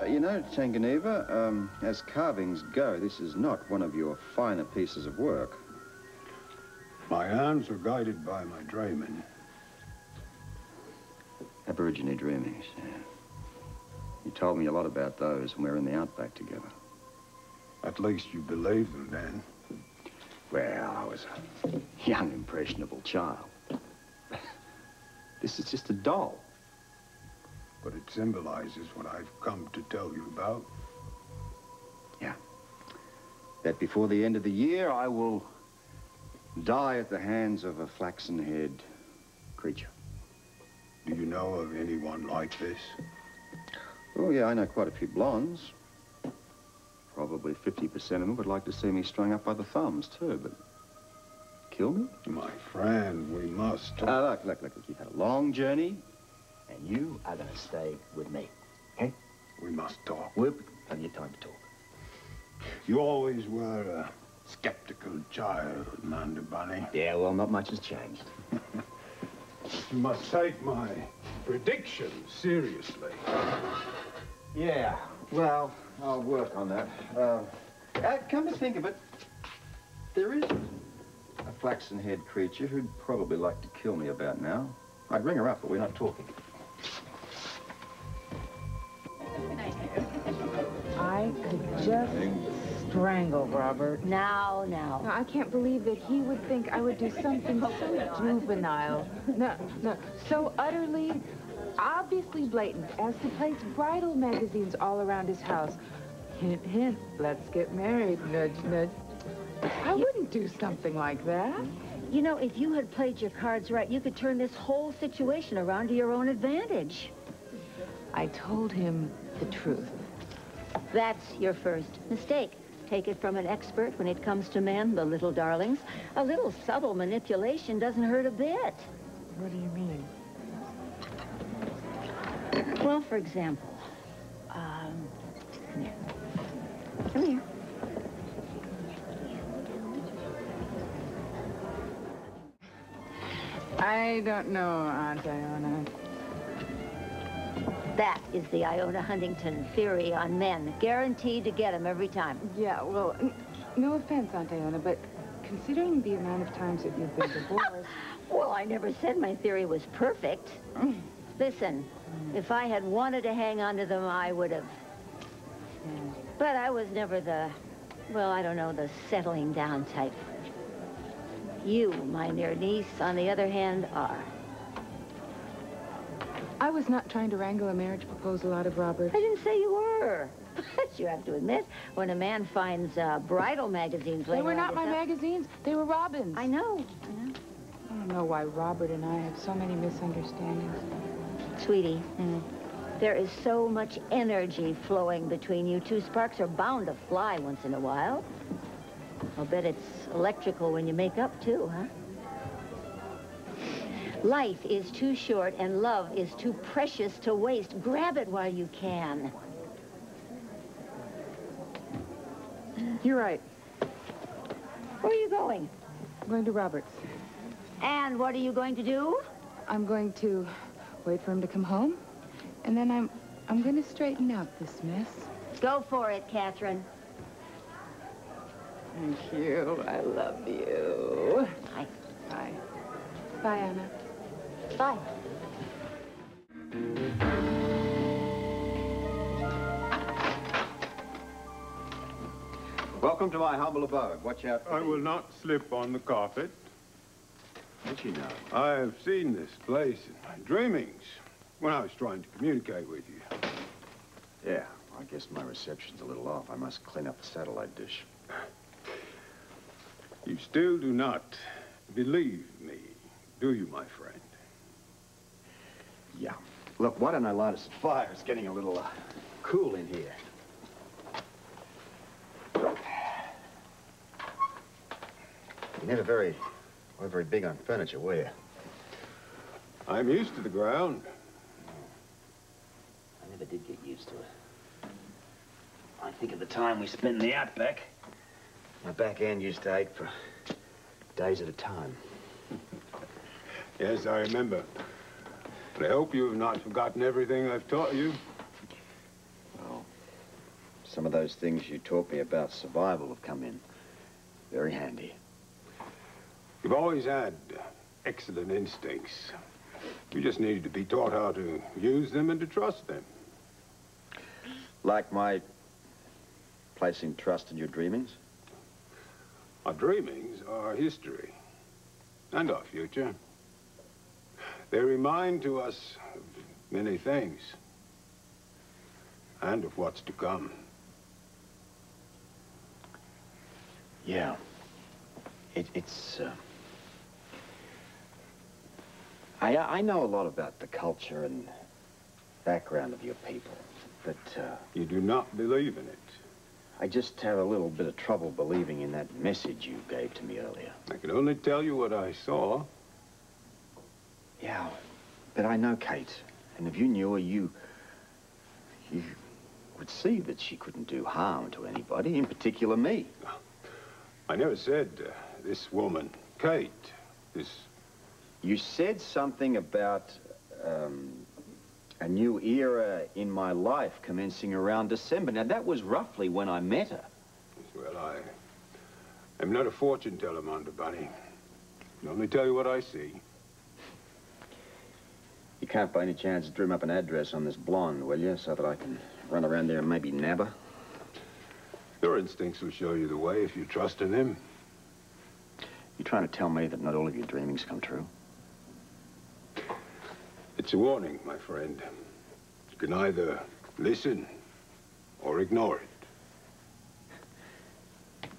Uh, you know, Tanganeva, um, as carvings go, this is not one of your finer pieces of work. My hands are guided by my dreaming. Aborigine dreamings, yeah. You told me a lot about those when we were in the outback together. At least you believed them then. Well, I was a young, impressionable child. this is just a doll. But it symbolizes what I've come to tell you about. Yeah. That before the end of the year, I will die at the hands of a flaxen-haired creature. Do you know of anyone like this? Oh, yeah, I know quite a few blondes. Probably 50% of them would like to see me strung up by the thumbs, too, but... Kill me? My friend, we must... Talk. Ah, look, look, look, look, you've had a long journey, and you are going to stay with me, okay? We must talk. We'll plenty of time to talk. You always were a skeptical child, Amanda Bunny. Yeah, well, not much has changed. you must take my prediction seriously. Yeah, well, I'll work on that. Uh, uh, come to think of it, there is a flaxen-haired creature who'd probably like to kill me about now. I'd ring her up, but we're not talking. I could just strangle Robert. Now, now. No, I can't believe that he would think I would do something so juvenile. No, no, so utterly, obviously blatant as to place bridal magazines all around his house. Hint, hint, let's get married, nudge, nudge. I wouldn't do something like that. You know, if you had played your cards right, you could turn this whole situation around to your own advantage. I told him the truth. That's your first mistake. Take it from an expert when it comes to men, the little darlings. A little subtle manipulation doesn't hurt a bit. What do you mean? Well, for example, um, come here. Come here. I don't know, Aunt Iona. That is the Iona Huntington theory on men. Guaranteed to get them every time. Yeah, well, no offense, Aunt Iona, but considering the amount of times that you've been divorced... well, I never said my theory was perfect. Mm. Listen, if I had wanted to hang on to them, I would have. But I was never the, well, I don't know, the settling down type. You, my dear niece, on the other hand, are. I was not trying to wrangle a marriage proposal out of Robert. I didn't say you were. But you have to admit, when a man finds uh, bridal magazines They were not my magazines. They were Robin's. I know. I know. I don't know why Robert and I have so many misunderstandings. Sweetie, mm. there is so much energy flowing between you two. Sparks are bound to fly once in a while. I'll bet it's electrical when you make up, too, huh? Life is too short and love is too precious to waste. Grab it while you can. You're right. Where are you going? I'm going to Robert's. And what are you going to do? I'm going to wait for him to come home, and then I'm I'm going to straighten out this mess. Go for it, Katherine. Thank you. I love you. Bye. Bye. Bye, Anna. Bye. Welcome to my humble abode. Watch out I me. will not slip on the carpet. What you know? I have seen this place in my dreamings when I was trying to communicate with you. Yeah, I guess my reception's a little off. I must clean up the satellite dish. You still do not believe me, do you, my friend? Yeah. Look, why don't I light us some fire? It's getting a little uh, cool in here. You're never very, well, very big on furniture, were you? I'm used to the ground. I never did get used to it. I think of the time we spent in the outback. My back end used to ache for days at a time. yes, I remember. But I hope you have not forgotten everything I've taught you. Well, some of those things you taught me about survival have come in very handy. You've always had excellent instincts. You just needed to be taught how to use them and to trust them. Like my placing trust in your dreamings? Our dreamings are history and our future. They remind to us of many things and of what's to come. Yeah. It, it's, uh... I, I know a lot about the culture and background of your people, but, uh... You do not believe in it. I just have a little bit of trouble believing in that message you gave to me earlier. I can only tell you what I saw. Yeah, but I know Kate. And if you knew her, you... You would see that she couldn't do harm to anybody, in particular me. I never said uh, this woman, Kate, this... You said something about um, a new era in my life commencing around December. Now, that was roughly when I met her. Well, I am not a fortune teller, Mondo Bunny. I can only tell you what I see. You can't by any chance dream up an address on this blonde, will you, so that I can run around there and maybe nab her? Your instincts will show you the way if you trust in them. You trying to tell me that not all of your dreamings come true? It's a warning, my friend. You can either listen or ignore it.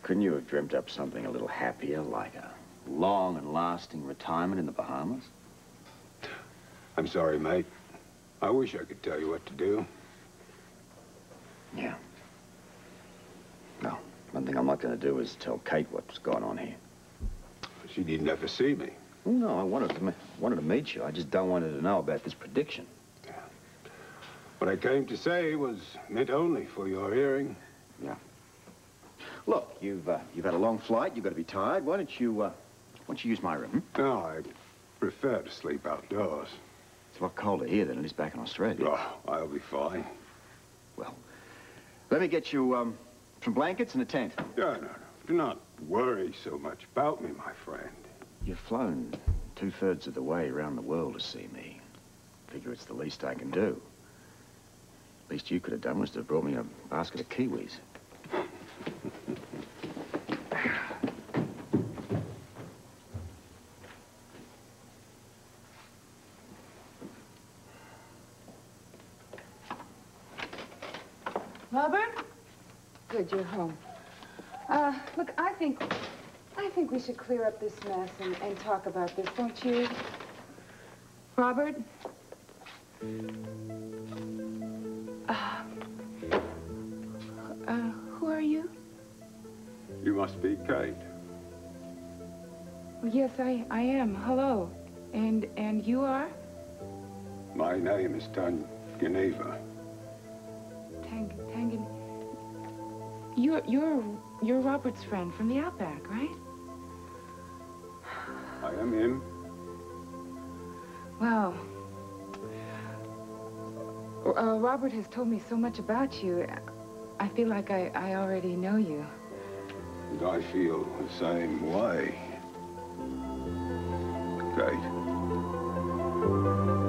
Couldn't you have dreamt up something a little happier, like a long and lasting retirement in the Bahamas? I'm sorry, mate. I wish I could tell you what to do. Yeah. No, one thing I'm not going to do is tell Kate what's going on here. She didn't have to see me. No, I wanted to, wanted to meet you. I just don't want her to know about this prediction. Yeah. What I came to say was meant only for your hearing. Yeah. Look, you've uh, you've had a long flight. You've got to be tired. Why don't you uh, why don't you use my room? Hmm? No, I prefer to sleep outdoors. It's a lot colder here than it is back in Australia. Oh, I'll be fine. Well, let me get you um, some blankets and a tent. No, no, no. Do not worry so much about me, my friend. You've flown two-thirds of the way around the world to see me. Figure it's the least I can do. Least you could have done was to have brought me a basket of kiwis. Robert? Good, you're home. Uh, look, I think I think we should clear up this mess and, and talk about this, don't you? Robert? Uh, uh, who are you? You must be Kate. Yes, I, I am. Hello. And, and you are? My name is Tan Geneva. You're, you're, you're Robert's friend from the Outback, right? I am him. Well, uh, Robert has told me so much about you. I feel like I, I already know you. And I feel the same way. Kate.